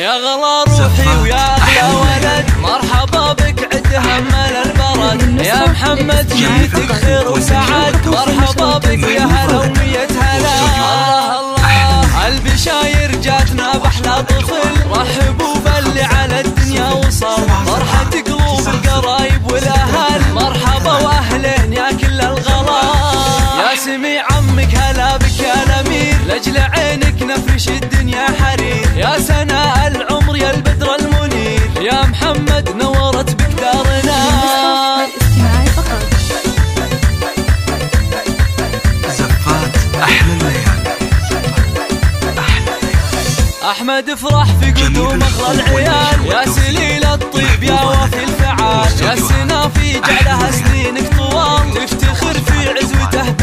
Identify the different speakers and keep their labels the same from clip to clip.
Speaker 1: يا غلا روحي ويا اغلى ولد. مرحبا بك عد همل البرد. يا محمد جيتك خير وسعد. مرحبا بك يا هلا ومية هلا. الله الله. البشاير جاتنا بحلى طفل. رحبوا باللي على الدنيا وصل. فرحة قلوب القرايب والأهل. مرحبا وأهلين يا كل الغلا. يا سميع عمك هلا بك يا الأمير. لاجل عينك نفرش الدنيا حرير. يا سناء محمد نورت بك دارنا
Speaker 2: فقط.
Speaker 3: زفات أحلى الليالي.
Speaker 1: أحمد افرح في قدوم اخلى العيال. يا سليل الطيب يا وفي الفعال يا السنافي جعلها سنينك طوال. تفتخر في عزوته.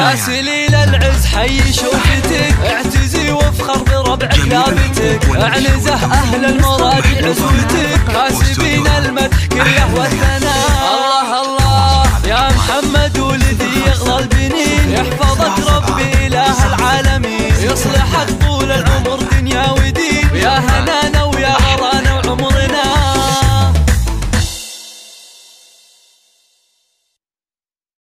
Speaker 1: يا سليل العز حي شوفتك اعتزي وافخر بربعك ثابتك اعنزه أهل المراد عزوتك كاسبين المدح كله والثناء. الله الله. يا محمد ولدي يغلى البنين. يحفظك ربي.